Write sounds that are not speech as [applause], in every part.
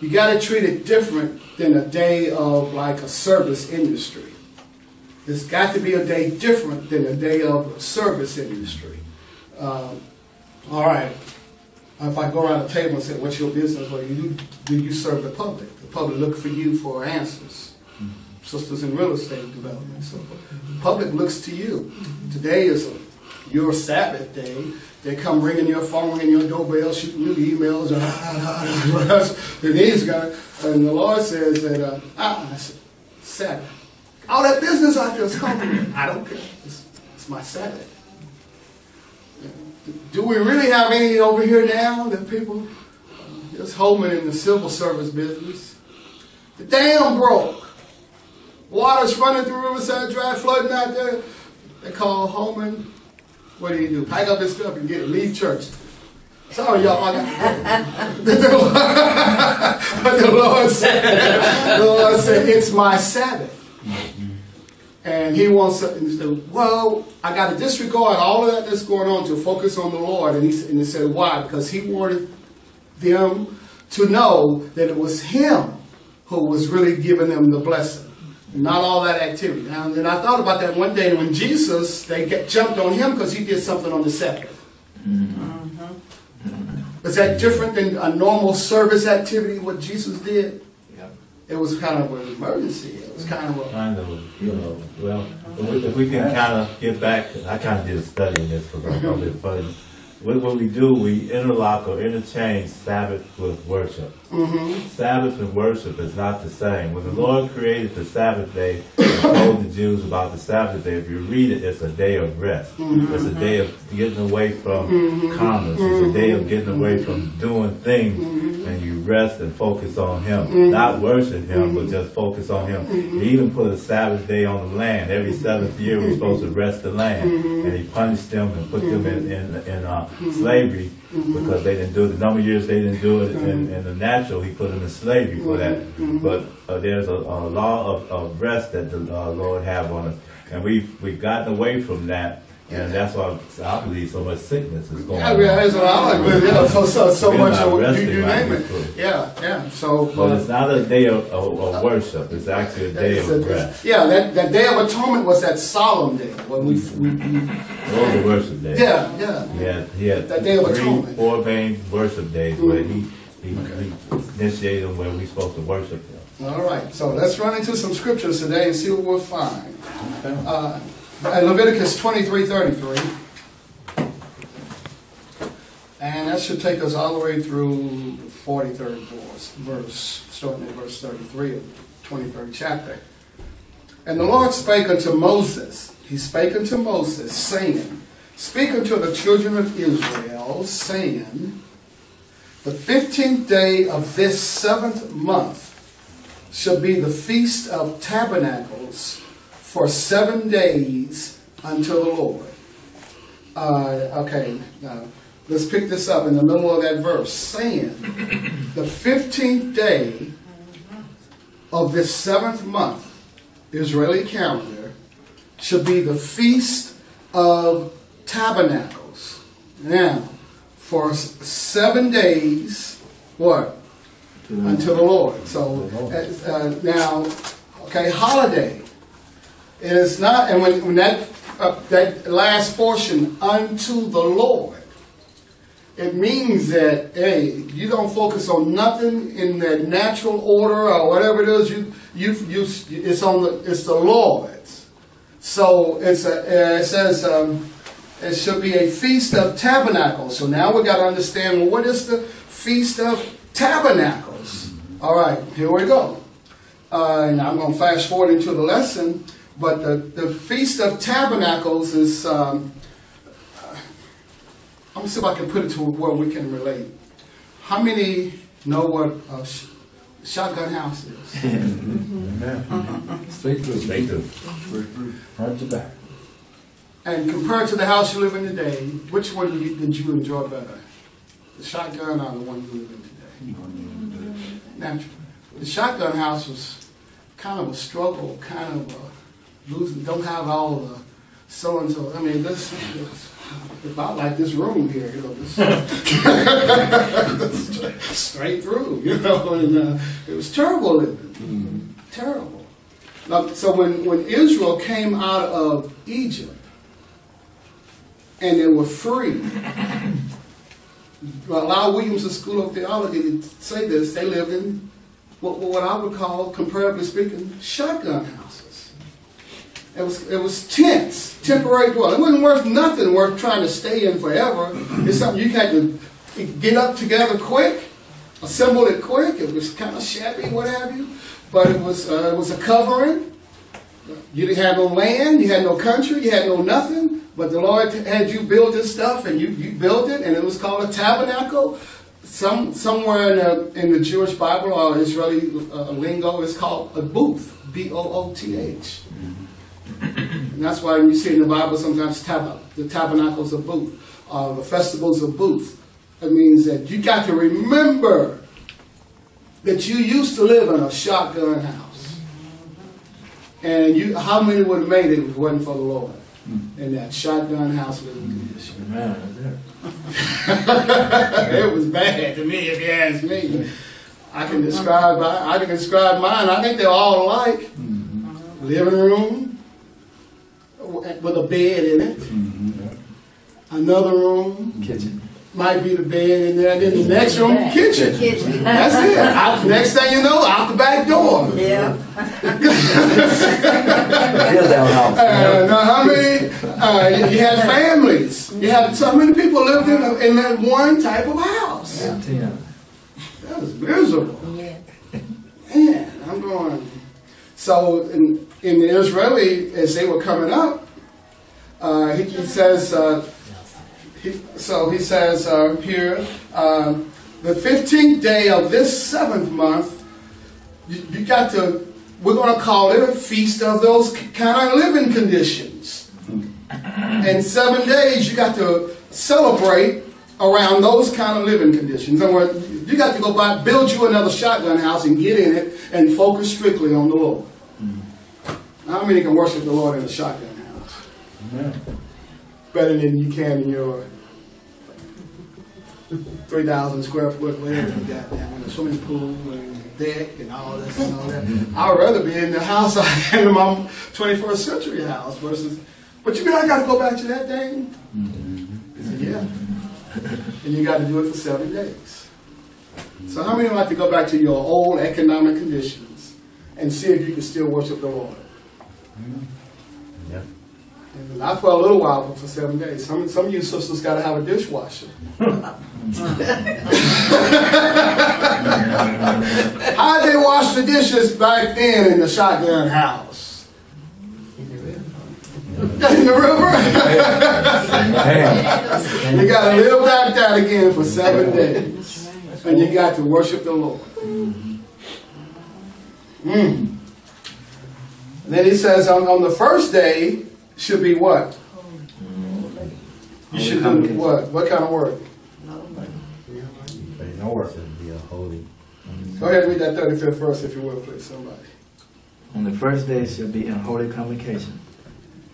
you got to treat it different than a day of like a service industry. It's got to be a day different than a day of a service industry. Uh, all right. If I go around the table and say, "What's your business? What do you do? Do you serve the public? The public look for you for answers." Sisters in real estate development. So the public looks to you. Today is a, your Sabbath day. They come ringing your phone, ringing your doorbell, shooting you emails, and [laughs] these guys. And the Lord says that, uh, ah, Sabbath. All that business I just come with, I don't care. It's, it's my Sabbath. Do we really have any over here now that people uh, just Holman in the civil service business? The dam broke. Water's running through Riverside Drive, flooding out there. They call Holman. What do you do? Pack up his stuff and get leave church. Sorry, y'all. But [laughs] the Lord said, the Lord said, it's my Sabbath. And he wants to, and he said, well, I got to disregard all of that that's going on to focus on the Lord. And he, and he said, why? Because he wanted them to know that it was him who was really giving them the blessing not all that activity. Now, and I thought about that one day when Jesus, they get, jumped on him because he did something on the Sabbath. Mm-hmm. Was that different than a normal service activity, what Jesus did? Yep. It was kind of an emergency. It was kind of a. Kind of, you know, well, if we- if we can kind of get back, I kind of did a study in this because I thought it funny. What, what we do, we interlock or interchange Sabbath with worship. Mm-hmm. Sabbath and worship is not the same. When the Lord created the Sabbath day and told the Jews about the Sabbath day, if you read it, it's a day of rest. Mm-hmm. It's a day of getting away from mm-hmm. commerce. It's a day of getting away from doing things and you rest and focus on Him. Not worship Him, but just focus on Him. He even put a Sabbath day on the land. Every seventh year we're supposed to rest the land. And He punished them and put them in, in, in uh, slavery because they didn't do it. The number of years they didn't do it in, in the natural, He put them in slavery for that. But uh, there's a, a law of, of rest that the uh, Lord have on us. And we've, we've gotten away from that. And that's why I believe so much sickness is going Yeah, on. yeah, that's what I like. But, yeah, so, so, so much of what you, you name it. Yeah, yeah. So, But uh, it's not a day of, of, of worship. It's actually a day of a- rest. Yeah, that, that Day of Atonement was that solemn day when we, we, we worship day. yeah, yeah. He had That Day of three, Atonement. four main worship days where he, he, he initiated them where we supposed to worship him. All right, so let's run into some scriptures today and see what we'll find. Uh, Uh, Leviticus twenty-three thirty-three. And that should take us all the way through forty-third verse, verse, starting at verse thirty-three of the twenty-third chapter. And the Lord spake unto Moses, he spake unto Moses, saying, Speak unto the children of Israel, saying, The fifteenth day of this seventh month shall be the feast of tabernacles for seven days unto the Lord. Uh, okay, now let's pick this up in the middle of that verse, saying, [laughs] the fifteenth day of this seventh month, Israeli calendar, should be the feast of tabernacles. Now, for seven days, what? unto the Lord. So uh, uh, now, okay, holiday. It is not, and when, when that uh, that last portion unto the Lord, it means that hey, you don't focus on nothing in that natural order or whatever it is. You you you it's on the it's the Lord's. So it's a, uh, it says. Um, it should be a feast of tabernacles. So now we got to understand well, what is the feast of tabernacles? All right, here we go. Uh, and I'm going to fast forward into the lesson, but the, the feast of tabernacles is. Um, I'm going to see if I can put it to where we can relate. How many know what a sh- shotgun house is? [laughs] Straight through. Straight through. Front to back. And compared to the house you live in today, which one did you, did you enjoy better? The shotgun or the one you live in today? Naturally. The shotgun house was kind of a struggle, kind of a losing, don't have all the so and so. I mean, this, about like this room here, you know, this [laughs] straight through, you know, and uh, it was terrible living, terrible. Now, so when, when Israel came out of Egypt and they were free, allow Williams' of School of Theology to say this, they lived in what, what I would call, comparatively speaking, shotgun houses. It was, it was tents, temporary dwelling. It wasn't worth nothing worth trying to stay in forever. It's something you had to get up together quick, assemble it quick. It was kind of shabby, what have you. But it was, uh, it was a covering. You didn't have no land, you had no country, you had no nothing. But the Lord had you build this stuff, and you, you built it, and it was called a tabernacle. Some somewhere in the, in the Jewish Bible or Israeli uh, lingo, it's called a booth, B O O T H. And that's why you see in the Bible sometimes tab- the tabernacles of booth, uh, the festivals of booth. It means that you got to remember that you used to live in a shotgun house. And you, how many would have made it if it wasn't for the Lord? In that shotgun house living condition. [laughs] It was bad to me, if you ask me. I can describe, I can describe mine. I think they're all alike. Living room with a bed in it. Another room Kitchen. might be the bed in there. Then the next room, kitchen. Kitchen. That's it. Out, next thing you know, out the back door. Yeah. [laughs] Here's our house. Uh, now, how many? Uh, you, you had families. You had so many people lived in, in that one type of house. Ten. That was miserable. Yeah. Man, I'm going. So in, in the Israeli, as they were coming up, uh, he, he says. Uh, he, so he says uh, here, um, the fifteenth day of this seventh month, you, you got to. We're going to call it a feast of those kind of living conditions. And seven days, you got to celebrate around those kind of living conditions. In other words, you got to go buy, build you another shotgun house and get in it and focus strictly on the Lord. How many can worship the Lord in a shotgun house? Amen. Better than you can in your 3,000 square foot whatever you got down with a swimming pool and deck and all this and all that. I'd rather be in the house [laughs] I had in my 21st century house versus, but you mean I got to go back to that thing? Mm-hmm. He said, yeah. And you got to do it for seven days. So how many would like to go back to your old economic conditions and see if you can still worship the Lord? Yeah. And Not for a little while, but for seven days. Some, some of you sisters got to have a dishwasher. [laughs] [laughs] How'd they wash the dishes back then in the shotgun house? In the river? [laughs] You got to live back that again for seven days. And you got to worship the Lord. Mm. And then he says on, on the first day should be what? You should do what? What kind of work? No work. Should be a holy. Go ahead and read that 35th verse if you will, please, somebody. On the first day shall be an holy convocation.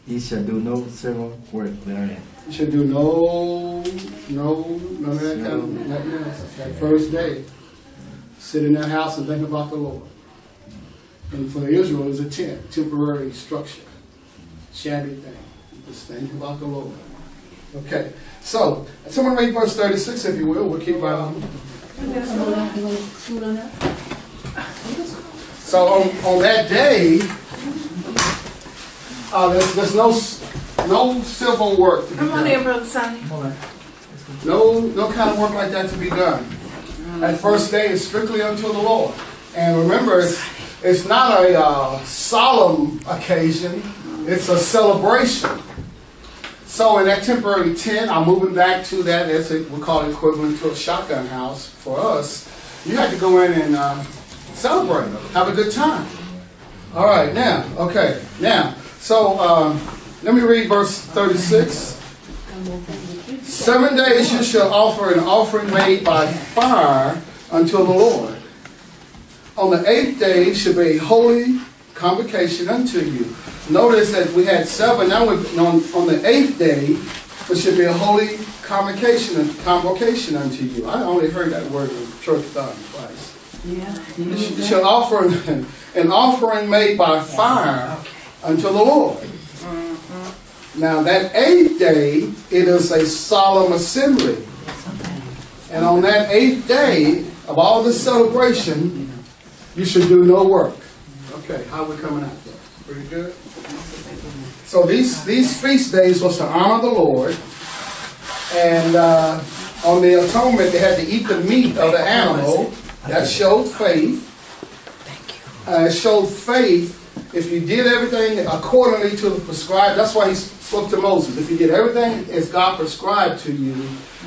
Ye shall do no civil work therein. You should do no, no, none of that kind of, nothing else. That first day, sit in that house and think about the Lord. And for Israel, it was a tent, temporary structure, shabby thing. Just think about the Lord. Okay, so someone read verse 36 if you will. We'll keep on. So on, on that day, uh, there's, there's no no civil work to be Come on done. Brother Sonny. No, no kind of work like that to be done. That first day is strictly unto the Lord. And remember, it's, it's not a uh, solemn occasion, it's a celebration. So in that temporary tent, I'm moving back to that, as we call it equivalent to a shotgun house for us. You have to go in and uh, celebrate, have a good time. All right, now, okay, now, so um, let me read verse 36. Seven days you shall offer an offering made by fire unto the Lord. On the eighth day shall be a holy convocation unto you. Notice that we had seven, now on, on the eighth day, It should be a holy convocation, convocation unto you. I only heard that word in church done twice. Yeah. You should- you should offer an, an offering made by fire unto the Lord. Mm-hmm. Now that eighth day, it is a solemn assembly. And on that eighth day of all this celebration, you should do no work. Okay, how we coming out there? Pretty good? So these, these feast days was to honor the Lord. And uh, on the atonement, they had to eat the meat of the animal. That showed faith. Thank you. Uh, it showed faith if you did everything accordingly to the prescribed. That's why he spoke to Moses. If you did everything as God prescribed to you,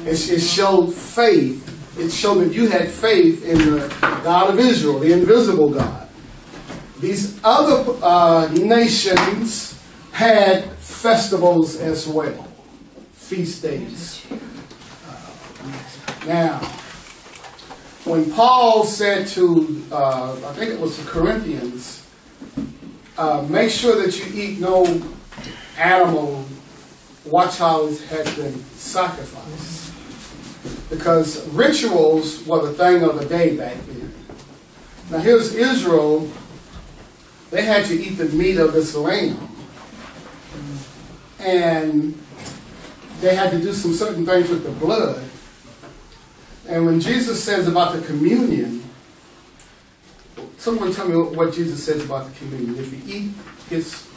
it, it showed faith. It showed that you had faith in the God of Israel, the invisible God. These other uh, nations had festivals as well, feast days. Now, when Paul said to, uh, I think it was the Corinthians, uh, make sure that you eat no animal, watch how it has been sacrificed. Because rituals were the thing of the day back then. Now here's Israel, they had to eat the meat of this lamb. And they had to do some certain things with the blood. And when Jesus says about the communion, someone tell me what Jesus says about the communion. If you eat his,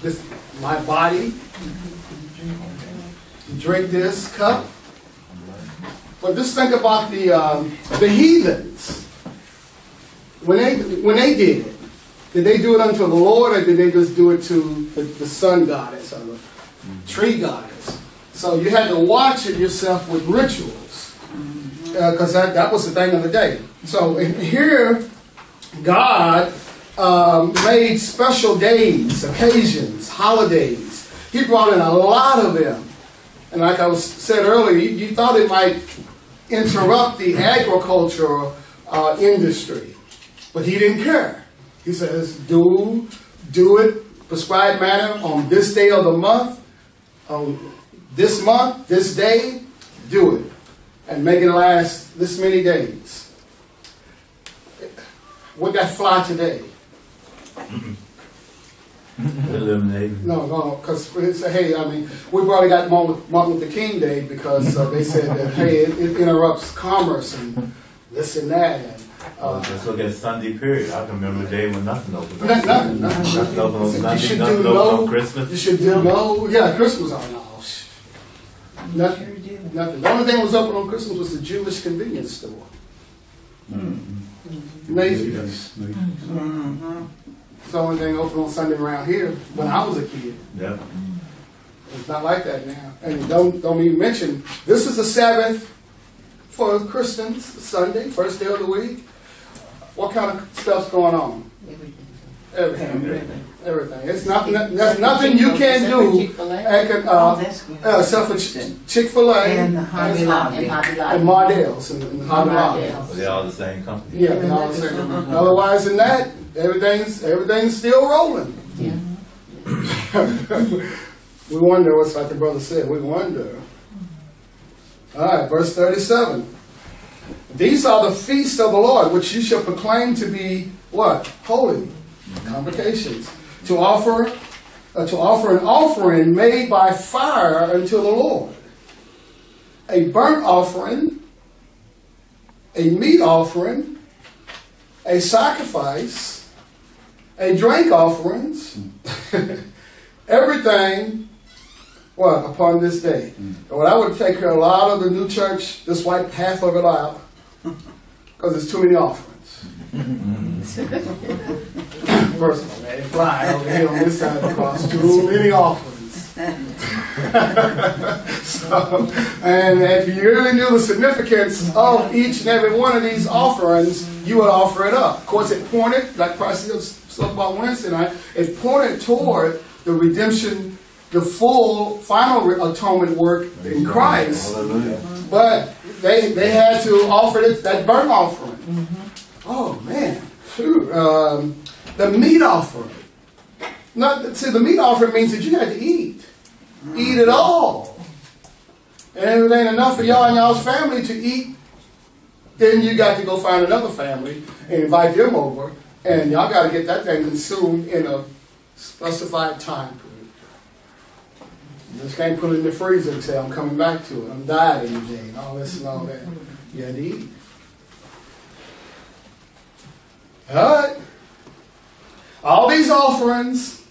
this, my body, drink this cup. But just think about the um, the heathens. When they when they did it, did they do it unto the Lord, or did they just do it to the, the sun goddess or the tree goddess? So you had to watch it yourself with rituals, because that, that was the thing of the day. So here, God um, made special days, occasions, holidays. He brought in a lot of them. And like I was said earlier, you, you thought it might interrupt the agricultural uh, industry, but he didn't care. He says, "Do do it prescribed manner on this day of the month, on this month, this day, do it, and make it last this many days." Would that fly today? [clears throat] Eliminating. [laughs] No, no, because they say, hey, I mean, we've already got Martin Martin Luther King Day because uh, they said that, hey, it, it interrupts commerce and this and that. And, Oh, uh, just look at Sunday period. I can remember a day when nothing open. Nothing, nothing, nothing. Nothing open on You Sunday, should nothing do open no- on Christmas. you should do no, yeah, Christmas on no. Nothing, nothing. The only thing that was open on Christmas was the Jewish convenience store. Macy's. It's the only thing open on Sunday around here when I was a kid. Yep. It's not like that now. And don't, don't even mention, this is the Sabbath for Christians, Sunday, first day of the week. What kind of stuff's going on? Everything. Everything. It's not, there's nothing you can do that can, Oh, uh, that's good. uh, except for Ch- Chick-fil-A And and, Hobby Lobby. and Mardel's and, and Hobby Lobby. But they're all the same company. Yeah, and all the same. Otherwise than that, everything's, everything's still rolling. Yeah. [laughs] We wonder, what's like the brother said, we wonder. All right, verse 37. These are the feasts of the Lord, which you shall proclaim to be what? Holy. Convocations. To offer, uh, to offer an offering made by fire unto the Lord. A burnt offering, a meat offering, a sacrifice, a drink offerings, [laughs] everything what upon this day. And what I would take a lot of the new church, just wipe half of it out, because there's too many offerings. [laughs] Personally, they fly over here on this side of the cross, too many offerings. [laughs] so, and if you really knew the significance of each and every one of these offerings, you would offer it up. Of course, it pointed, like Pastor spoke about Wednesday night, it pointed toward the redemption, the full final atonement work in Christ. Hallelujah. But they they had to offer it, that burnt offering. Oh man, Phew. Um, the meat offering. Not see the meat offering means that you had to eat. eat it all. And if it ain't enough for y'all and y'all's family to eat, then you got to go find another family and invite them over, and y'all got to get that thing consumed in a specified time period. You just can't put it in the freezer and say, I'm coming back to it, I'm dieting and all this and all that. You had to eat. All right. All these offerings,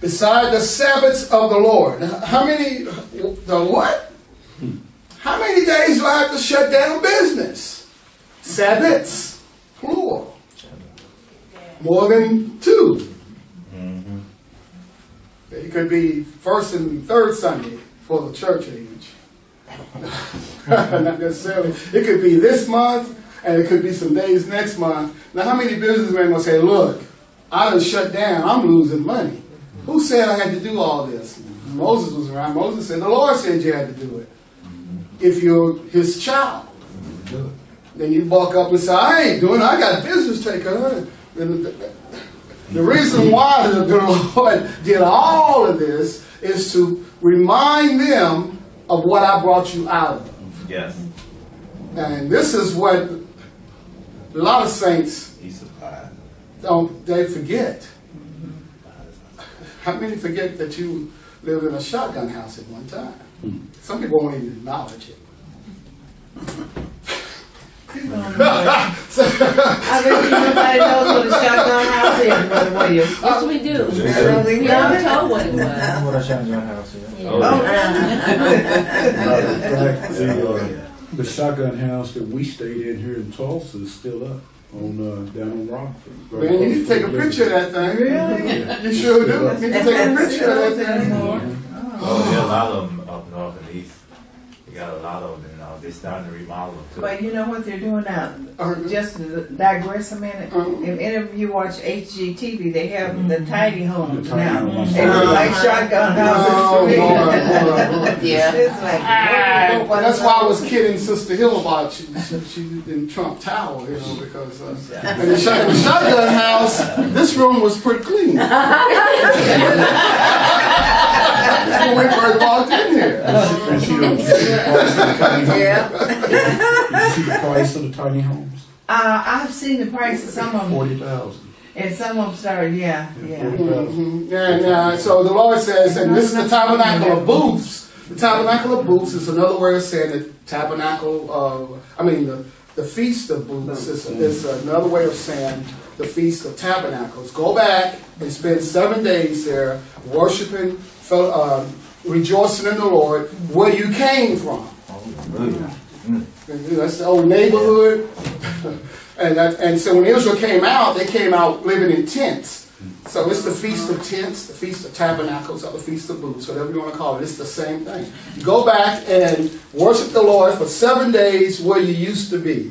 beside the Sabbaths of the Lord. How many, the what? How many days do I have to shut down business? Sabbaths, plural. More than two. Mm-hmm. It could be first and third Sunday for the church age. [laughs] Not necessarily. It could be this month, and it could be some days next month. Now, how many businessmen will say, "Look, I done shut down. I'm losing money." Who said I had to do all this? Moses was around. Moses said, "The Lord said you had to do it." Mm-hmm. If you're His child, mm-hmm. then you buck up and say, "I ain't doing. it. I got business to take care of." The- The reason why the the Lord did all of this is to remind them of what I brought you out of. Yes. And this is what a lot of saints don't, they forget. How many forget that you lived in a shotgun house at one time? Some people won't even acknowledge it. I bet nobody knows what a shotgun house is, Brother Williams. Yes, we do. We all told what it was. What a shotgun house is. Oh, The, uh, the shotgun house that we stayed in here in Tulsa is still up on, uh, down on Rockford. Man, you need to take a picture of that thing. Really? You sure do. You need to take a picture of that thing. Oh, there are a lot of them up north and east. You got a lot of them, and they're starting to remodel them too. But you know what they're doing now? Uh, Just to digress a minute. Mhm. If any of you watch HGTV, they have the tiny homes The tiny now. homes. They look like shotgun Oh, houses boy, to me. boy, boy. Yeah. It's like, whoa, whoa, whoa, That's why I was kidding Sister Hill about she, she, she in Trump Tower, you know, because uh, in the shotgun house, this room was pretty clean. [laughs] when we first walked in here. And see the- see the [laughs] price of the tiny homes? Yeah. You see the price of the tiny homes? Uh, I've seen the price of some of them, Forty thousand. and some of them started, yeah, yeah. Mhm. Yeah, yeah. So the Lord says, and this is the tabernacle of booths. The tabernacle of booths is another way of saying the tabernacle of, I mean, the, the feast of booths is, is another way of saying the feast of tabernacles. Go back and spend seven days there worshiping, fel- uh, rejoicing in the Lord where you came from. That's the old neighborhood. [laughs] and that, and so when Israel came out, they came out living in tents. So it's the Feast of Tents, the Feast of Tabernacles, or the Feast of Booths, whatever you want to call it. It's the same thing. You go back and worship the Lord for seven days where you used to be.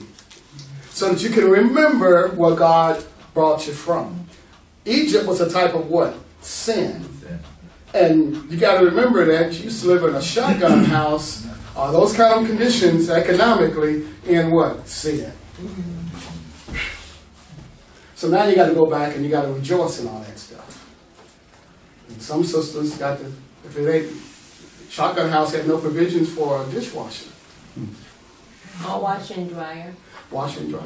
So that you can remember where God brought you from. Egypt was a type of what? Sin. And you got to remember that you used to live in a shotgun [clears throat] house, uh, those kind of conditions economically, in what? Sin. So now you got to go back and you got to rejoice in all that stuff. And some sisters got to, if it ain't, shotgun house had no provisions for a dishwasher, All washer and dryer. wash and dry.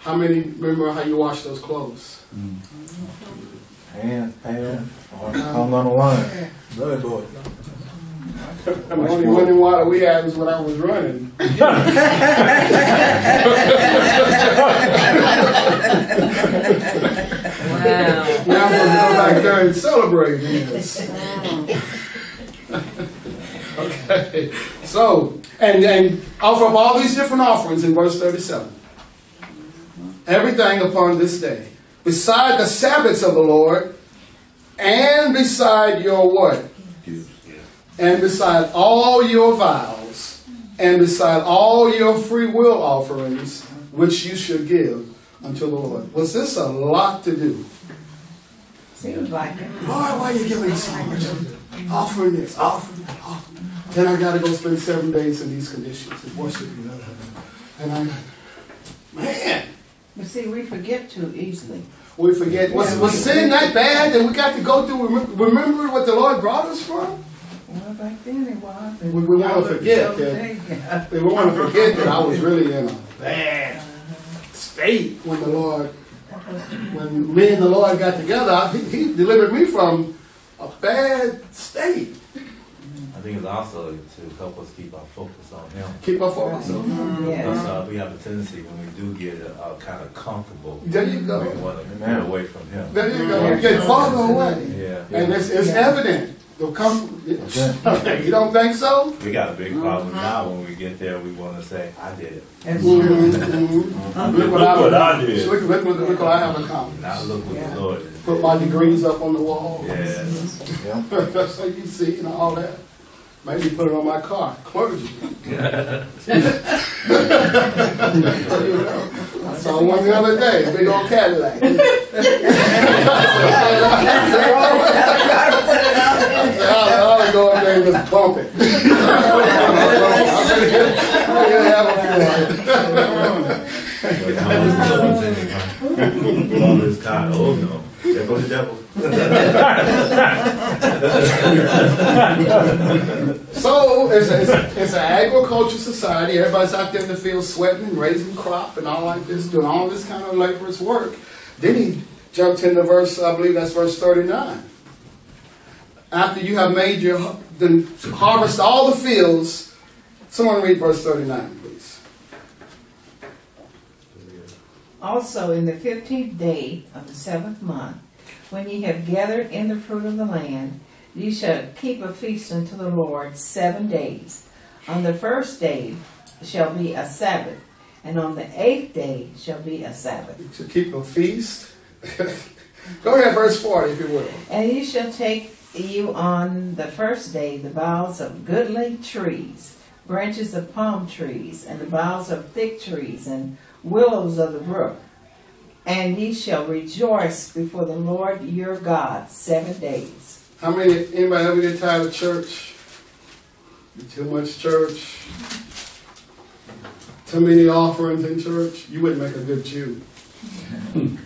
How many remember how you wash those clothes? Hand, hand, or hung on the line. Blood boy. The only running water we had was when I was running. Wow. Now I'm gonna go back there and celebrate this. Okay, so, and, and offer up all these different offerings in verse thirty-seven. Everything upon this day, beside the Sabbaths of the Lord, and beside your what? And beside all your vows, and beside all your free will offerings, which you should give unto the Lord. Was this a lot to do? Seems like it. Lord, why are you giving me so much? Offering this, offering that, offering that. Then I gotta go spend seven days in these conditions and worship you. And I, man, But see, we forget too easily. We forget, was, was sin that bad that we got to go through, remember, remember what the Lord brought us from? Well, back then it was. We- we wanna forget that- We want to forget that I was really in a bad state when the Lord, when me and the Lord got together, he delivered me from a bad state. I think it's also to help us keep our focus on Him. Keep our focus on. Because Yeah. uh, we have a tendency when we do get uh, kind of comfortable, There you we go. want to get away from Him. There you go. You get farther away. Yeah. And it's, it's evident. They'll come, [laughs] you don't think so? We got a big problem now when we get there, we want to say, I did it. That's Mhm, true. mhm. Look what I did. Look, look, look, look what I have accomplished. Now look what Yeah. the Lord did. Put my degrees up on the wall. Yes. [laughs] so you see, you know, all that. Maybe put it on my car, clergy. [laughs] I saw one the other day, big old Cadillac. [laughs] I said, I'll, I'll go up there and just bump it. I'll have a few. But this Lord's in the car. All this kind, oh no, there goes the devil. [laughs] So it's, a, it's, a, it's an agriculture society. Everybody's out there in the field sweating and raising crop and all like this, doing all this kind of laborious work. Then he jumped into verse, I believe that's verse 39. After you have made your harvest all the fields, someone read verse 39, please. Also, in the fifteenth day of the seventh month, when ye have gathered in the fruit of the land, ye shall keep a feast unto the Lord seven days. On the first day shall be a Sabbath, and on the eighth day shall be a Sabbath. To keep a feast. [laughs] Go ahead, verse 40, if you will. And ye shall take you on the first day the boughs of goodly trees, branches of palm trees, and the boughs of thick trees, and willows of the brook. And ye shall rejoice before the Lord your God seven days. How many, anybody ever get tired of church? Too much church? Too many offerings in church? You wouldn't make a good Jew. [laughs]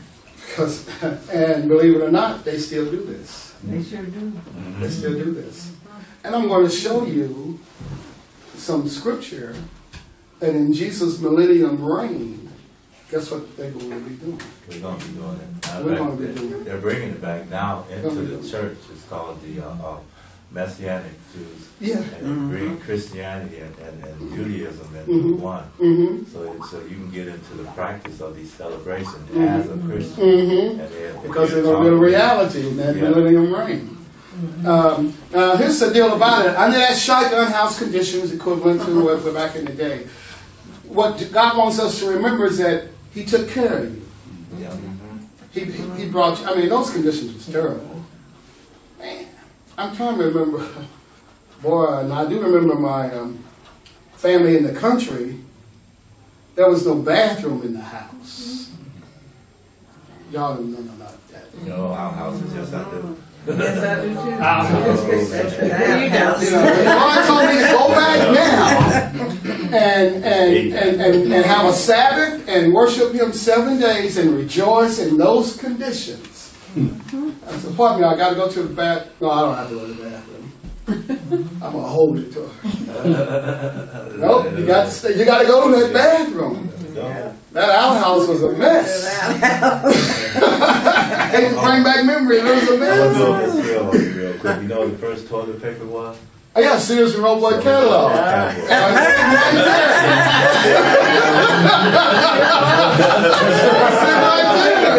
Because, and believe it or not, they still do this. They sure do. They still do this. And I'm going to show you some scripture that in Jesus' millennium reign, guess what they're going to be doing? We're gonna be doing it. Matter We're gonna be doing it. They're bringing it back now into Gonna be the doing it. church. It's called the uh, uh, Messianic Jews. Yeah. And they bring Christianity and, and, and Judaism into Mhm. one. Mm-hmm. So, so you can get into the practice of these celebrations as a Christian. Mm-hmm. And then- because it's going to be a reality in that Yeah. millennium reign. Um, now, here's the deal about it. Under that shotgun house conditions, equivalent to what we're back in the day, what God wants us to remember is that He took care of you. Yeah. He, he he brought you. I mean, those conditions was terrible. Man, I'm trying to remember. [laughs] Boy, and I do remember my um, family in the country. There was no bathroom in the house. Y'all don't know about that. You know, our house is just out there. Yes, I do too. You know, the Lord told me to go back now and, and, and, and, and have a Sabbath and worship Him seven days and rejoice in those conditions. I said, pardon me, I gotta go to the bath. No, I don't have to go to the bathroom. [laughs] I'm gonna hold it to her. [laughs] Nope, you got to stay, you gotta go to that bathroom. Go. That outhouse was a mess. Hate [laughs] to bring back memories, it was a I'm gonna mess. do this real, real quick. You know what the first toilet paper was? I got a Sears and Roebuck catalog. Catalog. And it's sitting right there. It's sitting right there.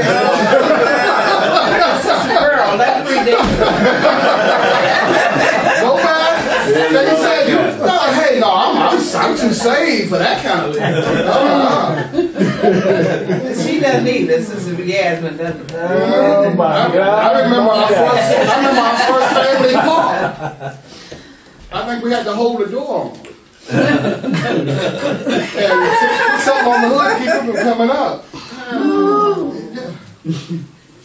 Girl, that's ridiculous. Go back. They said, you, no, hey, no, I'm, I'm, I'm too saved for that kind of thing. She doesn't either, Sister Yasmin doesn't. Oh my God. I remember our first, I remember our first family car. I think we had to hold the door on. and put something on the hood to keep it from coming up.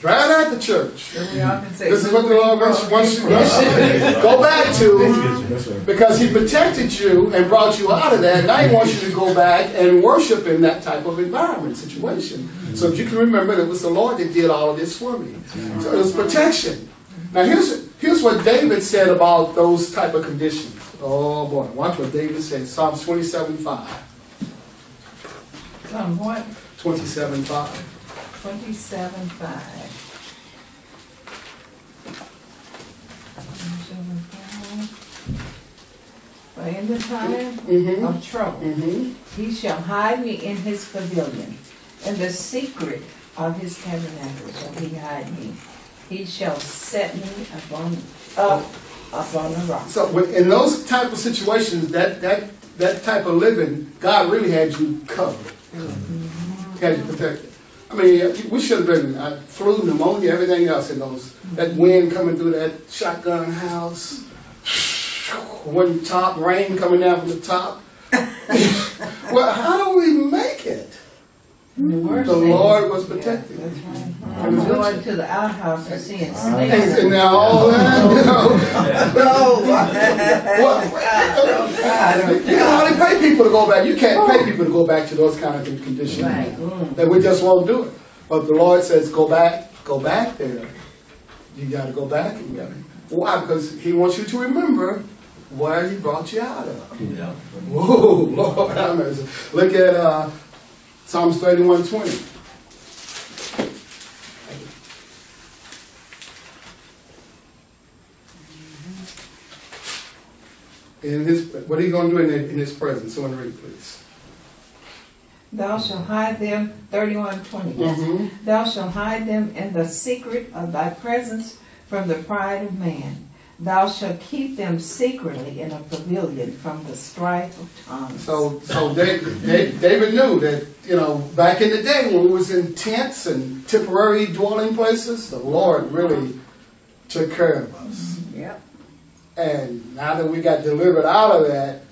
right at the church. So we all can say, This is what the Lord wants, wants, wants you to go back to because He protected you and brought you out of that. Now He wants you to go back and worship in that type of environment, situation. So if you can remember, it was the Lord that did all of this for me. So it was protection. Now here's here's what David said about those type of conditions. Oh boy, watch what David said. Psalms 27 5. um, what, 27 5. twenty-seven five. But in the time Mm-hmm. of trouble, Mm-hmm. he shall hide me in his pavilion. In the secret of his tabernacle shall he hide me. He shall set me upon, up, upon a rock. So in those type of situations, that, that, that type of living, God really had you covered. Had you protected. I mean, we should have been uh, flu, pneumonia, everything else in those. That wind coming through that shotgun house. One top, rain coming down from the top. [laughs] well, how do we make? The The Lord was Yeah, protecting. That's right. I'm going to the outhouse and seeing And, snakes. and now all that, [laughs] [laughs] you know. No. What? You can hardly pay people to go back. You can't pay people to go back to those kind of conditions. Right. Mm. That we just won't do it. But the Lord says, go back, go back there. You gotta go back and you gotta. Why? Because He wants you to remember where He brought you out of. Yeah. Whoa, [laughs] Lord have mercy. Look at uh, Psalms 31 20. In his, what are you going to do in, in his presence? Someone read, please. Thou shalt hide them, thirty-one twenty, yes. Mhm. Thou shalt hide them in the secret of thy presence from the pride of man. Thou shalt keep them secretly in a pavilion from the strife of tongues. So, so David, David knew that, you know, back in the day when we was in tents and temporary dwelling places, the Lord really took care of us. Yep. And now that we got delivered out of that,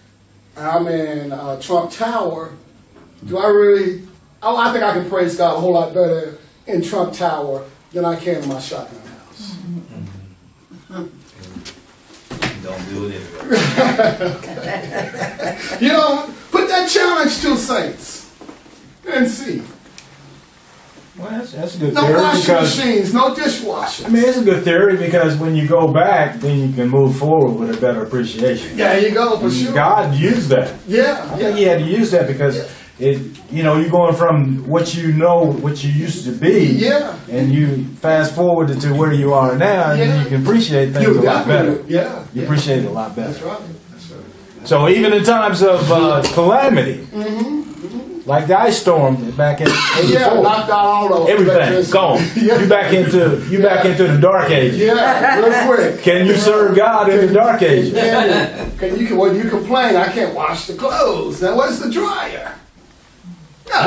I'm in uh, Trump Tower. Do I really? Oh, I think I can praise God a whole lot better in Trump Tower than I can in my shotgun house. [laughs] Don't do it anyway. [laughs] You know, put that challenge to saints and see. Well, that's, that's a good No theory washing because machines, no dishwashers. I mean it's a good theory because when you go back, then you can move forward with a better appreciation. there you go, for sure. God used that. Yeah, I yeah. think He had to use that because it, you know, you're going from what you know, what you used to be, Yeah. and you fast forward to where you are now, and Yeah. you can appreciate things You a lot better. yeah. You yeah. appreciate it a lot better. That's right. That's right. So even in times of uh, calamity, like the ice storm back in Mm-hmm. Yeah, knocked out all those. Everything gone. [laughs] Yeah. You back into you back into the dark ages. Yeah, real quick. [laughs] Can you serve God in the dark ages? Can, can you can when you complain, I can't wash the clothes. Now where's the dryer?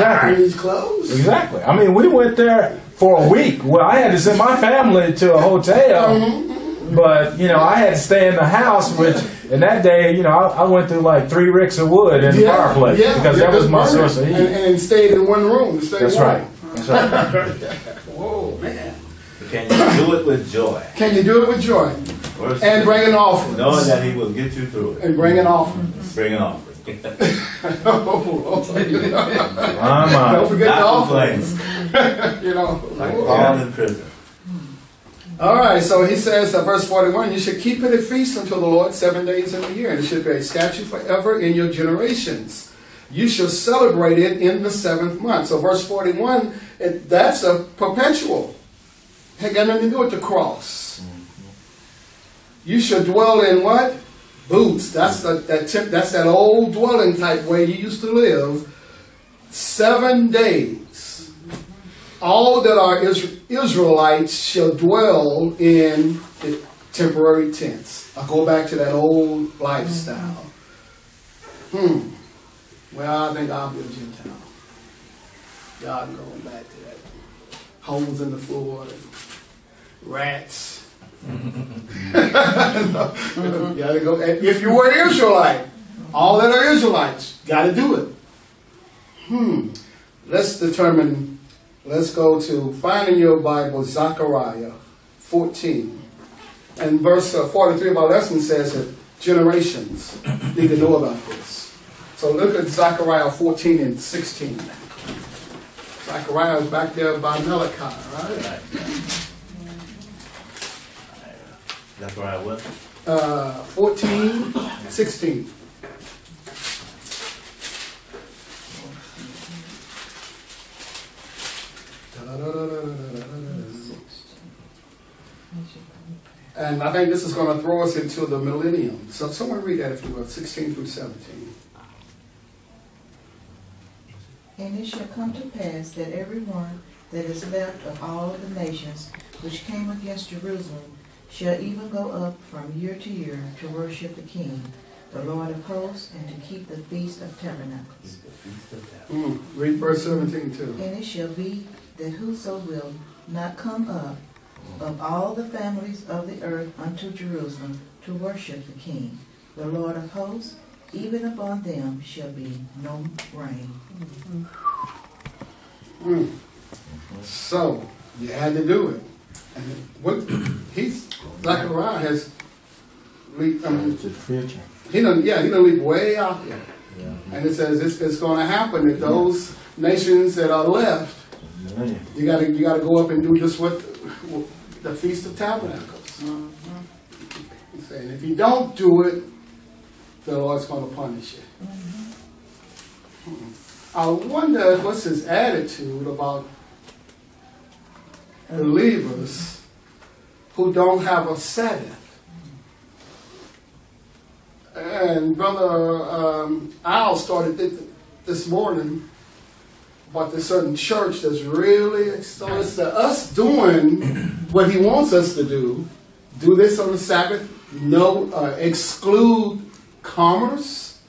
Not Exactly. iron these clothes. Exactly. I mean, we went there for a week. Well, I had to send my family to a hotel, mm-hmm. but you know, I had to stay in the house. Which, and that day, you know, I, I went through like three ricks of wood in the fireplace because yeah, that was my burn source of heat. And, and stayed in one room. To stay That's warm. right. That's right. [laughs] Whoa, man. Can you do it with joy? Can you do it with joy First, and bring an offering? knowing that He will get you through it. And bring an offering. Bring an offering. Oh, I'm, uh, Don't forget the Not offering. complain. [laughs] You know. Like Paul in prison. All right, so he says, uh, verse 41, you should keep it a feast unto the Lord seven days in a year, and it should be a statute forever in your generations. You shall celebrate it in the seventh month. So, verse 41, it, that's a perpetual. Had got nothing to do with the cross. You shall dwell in what? Booths. That's the, that tip, that's that old dwelling type way you used to live. Seven days all that are Israelites shall dwell in the temporary tents. I'll go back to that old lifestyle. Hmm. Well, I think I'll be a Gentile. God, going back to that. Holes in the floor, and [laughs] you gotta go. If you were an Israelite, all that are Israelites, gotta do it. Hmm. Let's determine Let's go to, find in your Bible, Zechariah 14. And verse uh, 43 of our lesson says that generations need to know about this. So look at Zechariah 14 and 16. Zechariah is back there by Malachi, right? That's where I was. Uh, 14, 16. And I think this is going to throw us into the millennium. So someone read that if you will, 16 through 17. And it shall come to pass that every one that is left of all the nations which came against Jerusalem shall even go up from year to year to worship the King, the Lord of hosts, and to keep the feast of tabernacles. Mm, read verse 17 too. And it shall be that whoso will not come up of all the families of the earth unto Jerusalem to worship the King, the Lord of hosts, even upon them shall be no rain. Mm. So you had to do it. And what he's Zechariah has leaped, I mean, To the future. he done yeah, he done leaped way out there. Yeah. And it says it's, it's gonna happen that those nations that are left, Millennium. you gotta you gotta go up and do just what the Feast of Tabernacles. He's saying if you don't do it, the Lord's gonna punish you. Hmm. I wonder what's his attitude about believers who don't have a Sabbath. And Brother um, Al started it this morning about this certain church that's really, so it's to us doing what he wants us to do, do this on the Sabbath, no, uh, exclude commerce,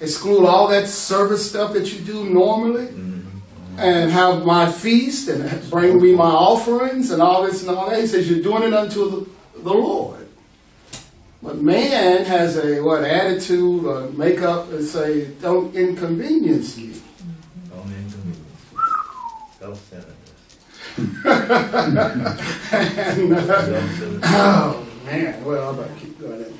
exclude all that service stuff that you do normally and have my feast and bring me my offerings and all this and all that. He says, You're doing it unto the, the Lord. But man has a what attitude or makeup and say, Don't inconvenience me. Don't inconvenience. Self-centeredness. [laughs] And, uh, oh man, well, I better keep going.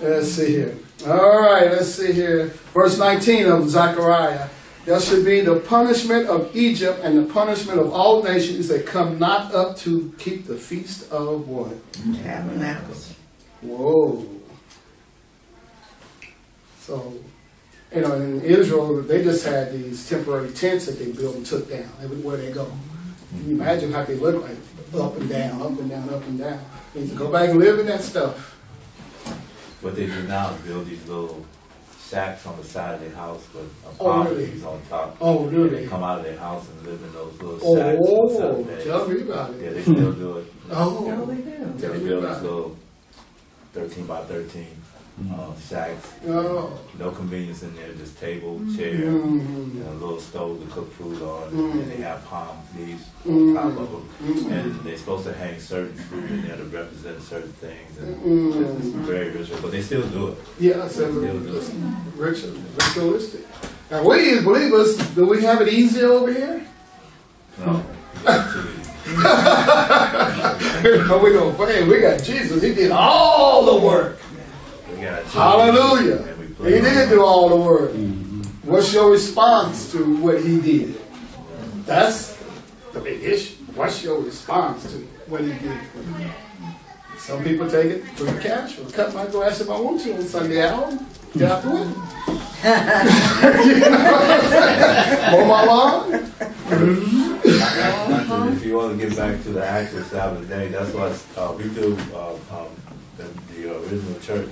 Let's see here. All right, let's see here. Verse 19 of Zechariah. There should be the punishment of Egypt and the punishment of all nations that come not up to keep the feast of what? Tabernacles. Whoa. So, you know, in Israel, they just had these temporary tents that they built and took down everywhere they go. Can you imagine how they look like? Up and down, up and down, up and down. They need to go back and live in that stuff. What they do now is build these little shacks on the side of their house with a Oh, palm really? on top. Oh, And really? they come out of their house and live in those little shacks for Oh, seven days. tell me about Yeah, they still do it. [laughs] Oh, Oh, they do. tell They build about these little thirteen by thirteen uh, shacks. Oh. No convenience in there, just table, chair, Mhm. and a little stove to cook food on, Mm. and they have palm leaves on top of them. And they're supposed to hang certain fruit in there to represent certain things, and Mm. it's very ritual, but they still do it. Yeah, it's Still do it. ritual, ritualistic. Now, we as believers, do we have it easy over here? No. [laughs] Actually, Are we gonna pray? We got Jesus. He did all the work. We Hallelujah. He did do all the work. What's your response to what he did? That's the big issue. What's your response to what he did for you? Some people take it pretty casual. Cut my grass if I want to on Sunday. I don't get out the way. Mow my lawn. If you want to get back to the actual Sabbath day, that's what uh, we do. Uh, um, the, the original church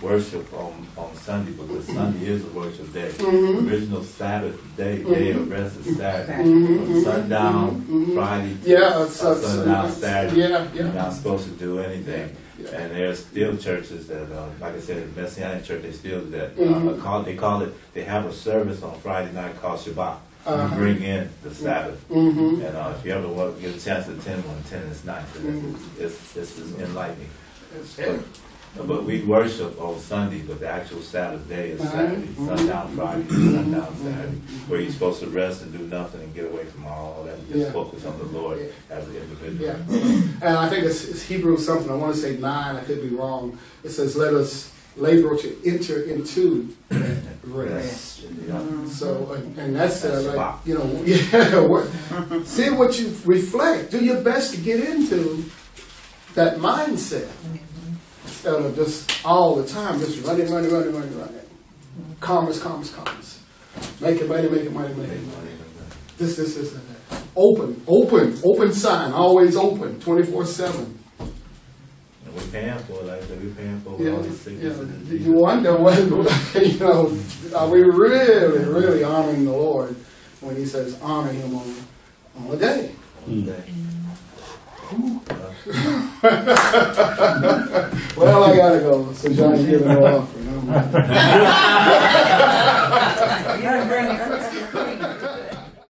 worship on, on Sunday because Sunday is a worship day. Mhm. Original Sabbath day, day of rest is Saturday. Mhm. From sundown Friday, Yeah, it's, uh, it's, sundown Saturday. yeah, You're not supposed to do anything. Yeah. And there's still churches that, uh, like I said, in Messianic church, they still do that. Uh, call, they call it, they have a service on Friday night called Shabbat. Uh-huh. You bring in the Sabbath. Mm-hmm. And uh, if you ever want, get a chance to attend one, attend is nice. Mhm. It's, it's, it's enlightening. It's, it. But we worship on Sunday, but the actual Sabbath day is. Saturday, Mhm. sundown Friday, sundown Saturday, where you're supposed to rest and do nothing and get away from all that, and Yeah. just focus on the Lord as an individual. Yeah, and I think it's, it's Hebrews something, I wanna say nine, I could be wrong. It says, let us labor to enter into that rest. Yeah. So, and, and that's, uh, That's like, Shabbat. you know, [laughs] yeah, what, see what you reflect, do your best to get into that mindset. Instead of just all the time, just running, running, running, running, running. Commerce, commerce, commerce. Make it money, make it money, make it money. This, this, this, and that. Open, open, open sign, always open, twenty-four seven. And we're paying for it, like we're paying for Yeah, all these sickness and yeah. You wonder [laughs] what, you know, are we really, really honoring the Lord when He says honor Him on, on a day? Mm. Well, I gotta go, so Johnny giving offering. I'm-